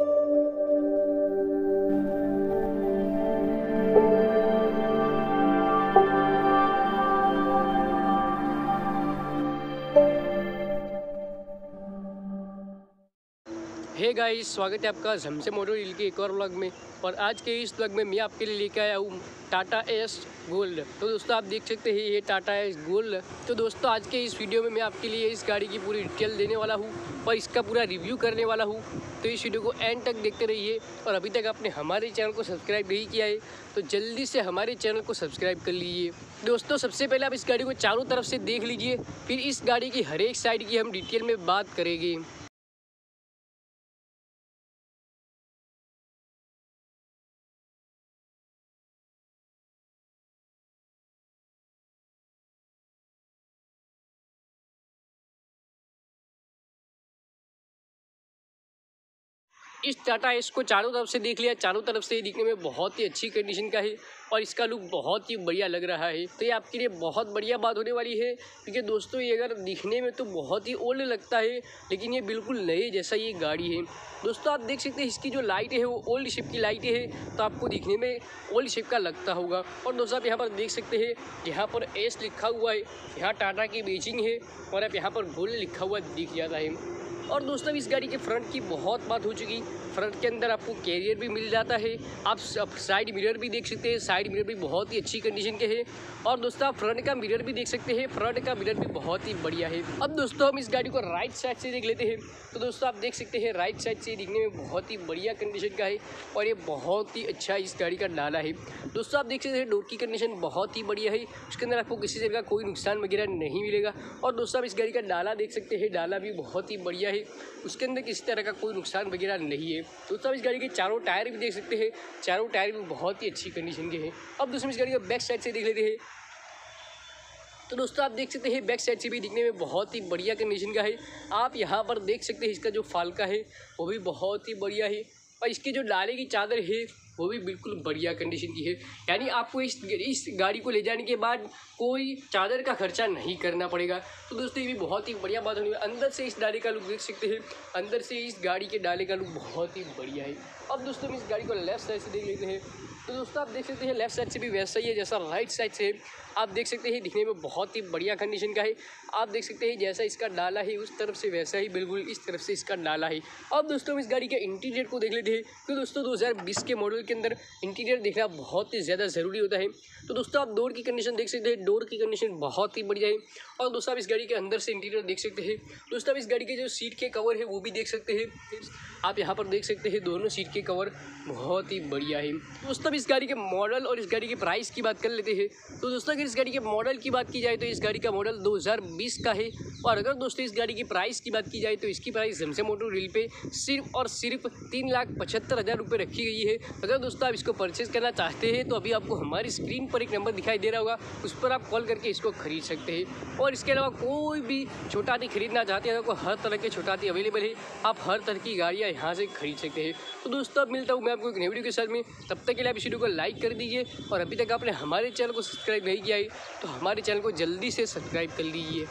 thank you hey guys स्वागत है आपका झमसे मोटर रील के एक और व्लॉग में। और आज के इस व्लॉग में मैं आपके लिए लेके आया हूँ टाटा एस गोल्ड तो दोस्तों, आप देख सकते हैं ये टाटा एस गोल्ड तो दोस्तों, आज के इस वीडियो में मैं आपके लिए इस गाड़ी की पूरी डिटेल देने वाला हूँ और इसका पूरा रिव्यू करने वाला हूँ। तो इस वीडियो को एंड तक देखते रहिए और अभी तक आपने हमारे चैनल को सब्सक्राइब नहीं किया है तो जल्दी से हमारे चैनल को सब्सक्राइब कर लीजिए। दोस्तों, सबसे पहले आप इस गाड़ी को चारों तरफ़ से देख लीजिए, फिर इस गाड़ी की हर एक साइड की हम डिटेल में बात करेंगे। इस टाटा एस को चारों तरफ़ से देख लिया। चारों तरफ़ से दिखने में बहुत ही अच्छी कंडीशन का है और इसका लुक बहुत ही बढ़िया लग रहा है। तो ये आपके लिए बहुत बढ़िया बात होने वाली है, क्योंकि दोस्तों ये अगर दिखने में तो बहुत ही ओल्ड लगता है, लेकिन ये बिल्कुल नए जैसा ये गाड़ी है। दोस्तों आप देख सकते हैं इसकी जो लाइटें है, वो ओल्ड शिप की लाइटें हैं तो आपको दिखने में ओल्ड शिप का लगता होगा। और दोस्तों आप यहाँ पर देख सकते हैं, यहाँ पर एस लिखा हुआ है, यहाँ टाटा की बेचिंग है, और आप यहाँ पर गोल्ड लिखा हुआ दिख जाता है। और दोस्तों, इस गाड़ी के फ्रंट की बहुत बात हो चुकी। फ्रंट के अंदर आपको कैरियर भी मिल जाता है। आप साइड मिरर भी देख सकते हैं। साइड मिरर भी बहुत ही अच्छी कंडीशन के हैं। और दोस्तों, आप फ्रंट का मिरर भी देख सकते हैं। फ्रंट का मिरर भी बहुत ही बढ़िया है। अब दोस्तों, हम इस गाड़ी को राइट साइड से देख लेते हैं। तो दोस्तों, आप देख सकते हैं राइट साइड से दिखने में बहुत ही बढ़िया कंडीशन का है। और ये बहुत ही अच्छा इस गाड़ी का डाला है। दोस्तों, आप देख सकते हैं डोर की कंडीशन बहुत ही बढ़िया है। उसके अंदर आपको किसी तरह का कोई नुकसान वगैरह नहीं मिलेगा। और दोस्तों, आप इस गाड़ी का डाला देख सकते हैं। डाला भी बहुत ही बढ़िया है। उसके अंदर किसी तरह का कोई नुकसान वगैरह नहीं है। दोस्तों आप इस गाड़ी के चारों टायर भी देख सकते हैं। चारों टायर भी बहुत ही अच्छी कंडीशन के हैं। अब दोस्तों इस गाड़ी का बैक साइड से देख लेते हैं। तो दोस्तों आप देख सकते हैं बैक साइड से भी दिखने में बहुत ही बढ़िया कंडीशन का है। आप यहाँ पर देख सकते हैं इसका जो फालका है, वो भी बहुत ही बढ़िया है। और इसकी जो डाले की चादर है वो भी बिल्कुल बढ़िया कंडीशन की है। यानी आपको इस इस गाड़ी को ले जाने के बाद कोई चादर का खर्चा नहीं करना पड़ेगा। तो दोस्तों, ये भी बहुत ही बढ़िया बात होनी अंदर से इस डाले का लुक देख सकते हैं। अंदर से इस गाड़ी के डाले का लुक बहुत ही बढ़िया है। अब दोस्तों, हम इस गाड़ी को लेफ़्ट साइड से देख लेते हैं। तो दोस्तों, आप देख सकते हैं लेफ़्ट साइड से भी वैसा ही है, जैसा राइट साइड से। आप देख सकते हैं, दिखने में बहुत ही बढ़िया कंडीशन का है। आप देख सकते हैं, जैसा इसका डाला है, उस तरफ़ से वैसा ही, बिल्कुल इस तरफ़ से इसका डाला है। अब दोस्तों, हम इस गाड़ी के इंटीरियर को देख लेते हैं। तो दोस्तों 2020 के मॉडल के अंदर इंटीरियर देखना बहुत ही ज़्यादा ज़रूरी होता है। तो दोस्तों, आप डोर की कंडीशन देख सकते हैं। डोर की कंडीशन बहुत ही बढ़िया है। और दोस्तों, आप इस गाड़ी के अंदर से इंटीरियर देख सकते हैं। दोस्तों, आप इस गाड़ी के जो सीट के कवर है, वो भी देख सकते हैं। आप यहाँ पर देख सकते हैं, दोनों सीट के कवर बहुत ही बढ़िया है। दोस्तों इस गाड़ी के मॉडल और इस गाड़ी के प्राइस की बात कर लेते हैं। तो दोस्तों, अगर इस गाड़ी के मॉडल की बात की जाए तो इस गाड़ी का मॉडल 2020 का है। और अगर दोस्तों, इस गाड़ी की प्राइस की बात की जाए तो इसकी प्राइस जमसे मोटो रील पे सिर्फ़ और सिर्फ़ तीन लाख पचहत्तर रखी गई है। अगर दोस्तों आप इसको परचेज़ करना चाहते हैं तो अभी आपको हमारी स्क्रीन पर एक नंबर दिखाई दे रहा होगा। उस पर आप कॉल करके इसको खरीद सकते हैं। और इसके अलावा कोई भी छोटा हाथी खरीदना चाहते हैं तो हर तरह के छोटा हाथी अवेलेबल है, आप हर तरह की गाड़ियाँ यहाँ से खरीद सकते हैं। तो दोस्तों, अब मिलता हूँ मैं आपको एक नई वीडियो के साथ में। तब तक के लिए आप इस वीडियो को लाइक कर दीजिए। और अभी तक आपने हमारे चैनल को सब्सक्राइब नहीं किया है तो हमारे चैनल को जल्दी से सब्सक्राइब कर लीजिए।